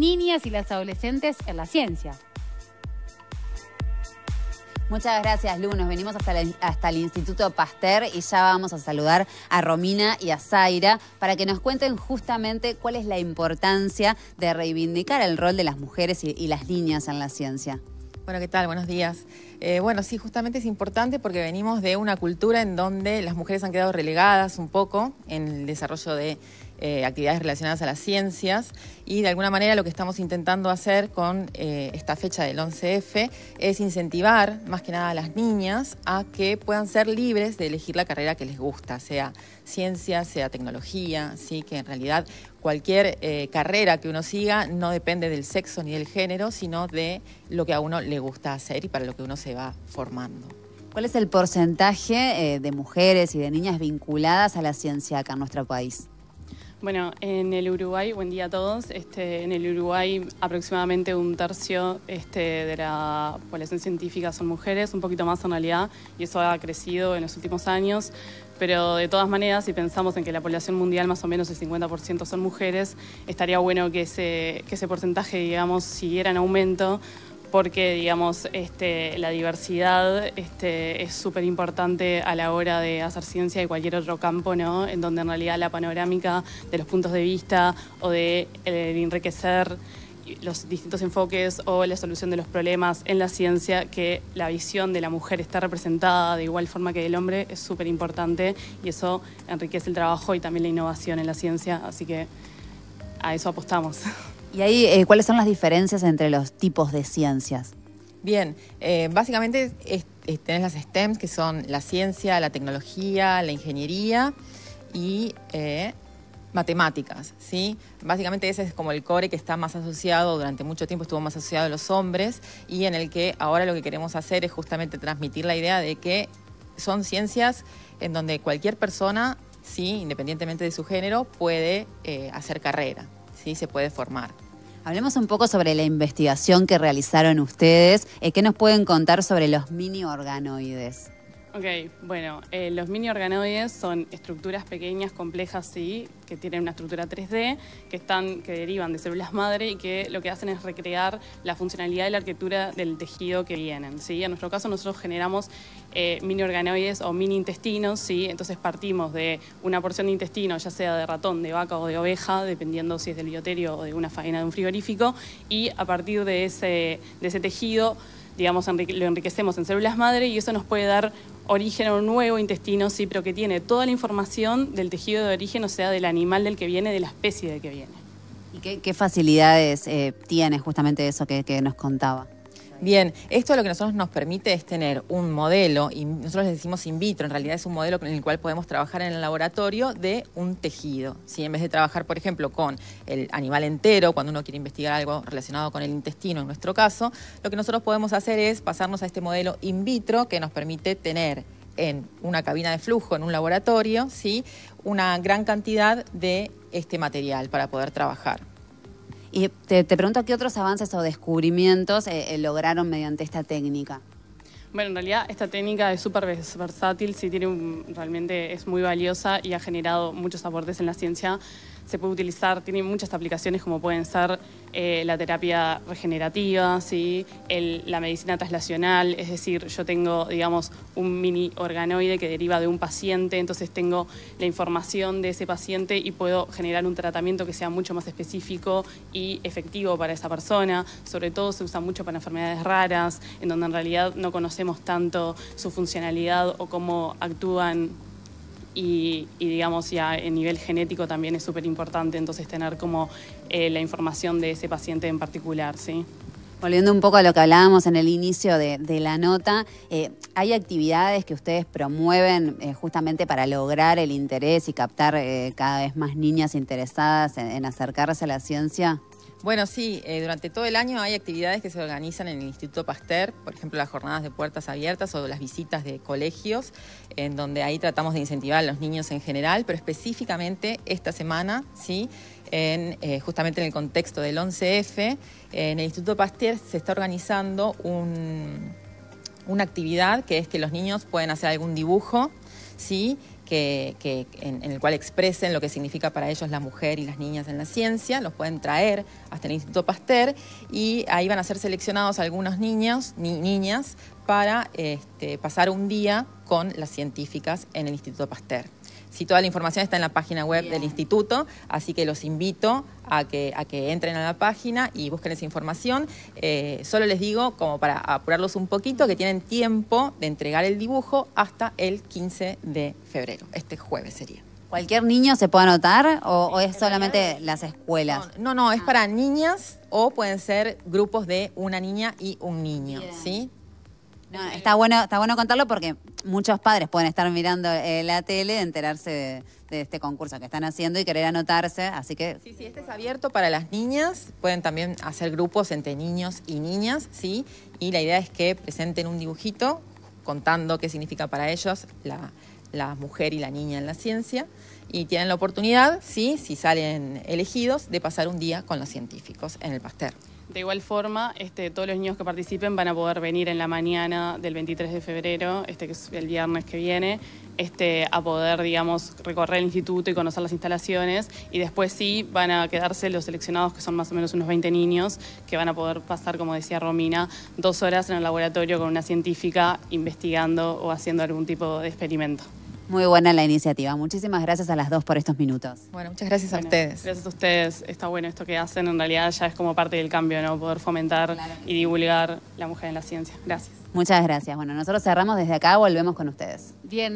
niñas y las adolescentes en la ciencia. Muchas gracias, Lu. Nos venimos hasta, hasta, el Instituto Pasteur y ya vamos a saludar a Romina y a Zaira para que nos cuenten justamente cuál es la importancia de reivindicar el rol de las mujeres y, y las niñas en la ciencia. Bueno, ¿qué tal? Buenos días. Eh, bueno, sí, justamente es importante porque venimos de una cultura en donde las mujeres han quedado relegadas un poco en el desarrollo de eh, actividades relacionadas a las ciencias y de alguna manera lo que estamos intentando hacer con eh, esta fecha del 11F es incentivar más que nada a las niñas a que puedan ser libres de elegir la carrera que les gusta, sea ciencia, sea tecnología, ¿sí? que en realidad cualquier eh, carrera que uno siga no depende del sexo ni del género, sino de lo que a uno le gusta hacer y para lo que uno se va formando. ¿Cuál es el porcentaje de mujeres y de niñas vinculadas a la ciencia acá en nuestro país? Bueno, en el Uruguay, buen día a todos. Este, en el Uruguay aproximadamente un tercio este, de la población científica son mujeres, un poquito más en realidad, y eso ha crecido en los últimos años. Pero de todas maneras, si pensamos en que la población mundial más o menos el 50% son mujeres, estaría bueno que ese, que ese porcentaje, digamos, siguiera en aumento porque digamos este, la diversidad este, es súper importante a la hora de hacer ciencia y cualquier otro campo, ¿no? En donde en realidad la panorámica de los puntos de vista o de enriquecer los distintos enfoques o la solución de los problemas en la ciencia, que la visión de la mujer está representada de igual forma que del hombre, es súper importante y eso enriquece el trabajo y también la innovación en la ciencia, así que a eso apostamos. ¿Y ahí eh, cuáles son las diferencias entre los tipos de ciencias? Bien, eh, básicamente tenés las STEM, que son la ciencia, la tecnología, la ingeniería y eh, matemáticas, ¿sí? Básicamente ese es como el core que está más asociado, durante mucho tiempo estuvo más asociado a los hombres y en el que ahora lo que queremos hacer es justamente transmitir la idea de que son ciencias en donde cualquier persona, sí, independientemente de su género, puede hacer carrera. ¿sí? se puede formar. Hablemos un poco sobre la investigación que realizaron ustedes. Eh, ¿Qué nos pueden contar sobre los mini organoides? Ok, bueno, eh, los mini organoides son estructuras pequeñas, complejas, sí, que tienen una estructura 3D, que, están, que derivan de células madre y que lo que hacen es recrear la funcionalidad de la arquitectura del tejido que vienen. ¿sí? En nuestro caso nosotros generamos eh, mini organoides o mini intestinos, ¿sí? entonces partimos de una porción de intestino, ya sea de ratón, de vaca o de oveja, dependiendo si es del bioterio o de una faena de un frigorífico, y a partir de ese, de ese tejido digamos, lo enriquecemos en células madre y eso nos puede dar origen a un nuevo intestino, sí, pero que tiene toda la información del tejido de origen, o sea, del animal del que viene, de la especie de que viene. ¿Y qué, facilidades eh, tiene justamente eso que nos contaba? Bien, esto lo que nosotros nos permite es tener un modelo, y nosotros le decimos in vitro, en realidad es un modelo con el cual podemos trabajar en el laboratorio de un tejido. ¿sí? En vez de trabajar, por ejemplo, con el animal entero, cuando uno quiere investigar algo relacionado con el intestino, en nuestro caso, lo que nosotros podemos hacer es pasarnos a este modelo in vitro que nos permite tener en una cabina de flujo, en un laboratorio, ¿sí? una gran cantidad de este material para poder trabajar. Y te, pregunto qué otros avances o descubrimientos eh, eh, lograron mediante esta técnica. Bueno, en realidad esta técnica es súper versátil, sí tiene realmente es muy valiosa y ha generado muchos aportes en la ciencia se puede utilizar, tiene muchas aplicaciones como pueden ser eh, la terapia regenerativa, ¿sí? la medicina traslacional, es decir, yo tengo, digamos, un mini organoide que deriva de un paciente, entonces tengo la información de ese paciente y puedo generar un tratamiento que sea mucho más específico y efectivo para esa persona. Sobre todo se usa mucho para enfermedades raras, en donde en realidad no conocemos tanto su funcionalidad o cómo actúan y, digamos ya en nivel genético también es súper importante entonces tener como eh, la información de ese paciente en particular, ¿sí? Volviendo un poco a lo que hablábamos en el inicio de, la nota, eh, ¿hay actividades que ustedes promueven eh, justamente para lograr el interés y captar cada vez más niñas interesadas en acercarse a la ciencia? Bueno, sí, eh, durante todo el año hay actividades que se organizan en el Instituto Pasteur, por ejemplo, las jornadas de puertas abiertas o las visitas de colegios, en donde ahí tratamos de incentivar a los niños en general, pero específicamente esta semana, sí, en, eh, justamente en el contexto del 11F, en el Instituto Pasteur se está organizando una actividad que es que los niños pueden hacer algún dibujo, sí, que, en, el cual expresen lo que significa para ellos la mujer y las niñas en la ciencia, los pueden traer hasta el Instituto Pasteur y ahí van a ser seleccionados algunos niños, ni niñas, para este, pasar un día con las científicas en el Instituto Pasteur. Sí, toda la información está en la página web Bien. del instituto, así que los invito a que, a que entren a la página y busquen esa información. Eh, solo les digo, como para apurarlos un poquito, que tienen tiempo de entregar el dibujo hasta el 15 de febrero, este jueves sería. ¿Cualquier niño se puede anotar o, o es solamente las escuelas? No, no, es para niñas o pueden ser grupos de una niña y un niño, Bien. ¿sí? No, está bueno, está bueno contarlo porque muchos padres pueden estar mirando eh, la tele, enterarse de, de este concurso que están haciendo y querer anotarse, así que Sí, sí, este es abierto para las niñas. Pueden también hacer grupos entre niños y niñas, ¿sí? Y la idea es que presenten un dibujito contando qué significa para ellos la, la mujer y la niña en la ciencia. Y tienen la oportunidad, sí, si salen elegidos, de pasar un día con los científicos en el Pasteur. De igual forma, este, todos los niños que participen van a poder venir en la mañana del 23 de febrero, este, que es el viernes que viene, este, a poder, digamos, recorrer el instituto y conocer las instalaciones. Y después sí van a quedarse los seleccionados, que son más o menos unos 20 niños, que van a poder pasar, como decía Romina, dos horas en el laboratorio con una científica investigando o haciendo algún tipo de experimento. Muy buena la iniciativa. Muchísimas gracias a las dos por estos minutos. Bueno, muchas gracias a ustedes. Gracias a ustedes. Está bueno esto que hacen. En realidad ya es como parte del cambio, ¿no? Poder fomentar Claro. y divulgar la mujer en la ciencia. Gracias. Muchas gracias. Bueno, nosotros cerramos desde acá, volvemos con ustedes. Bien,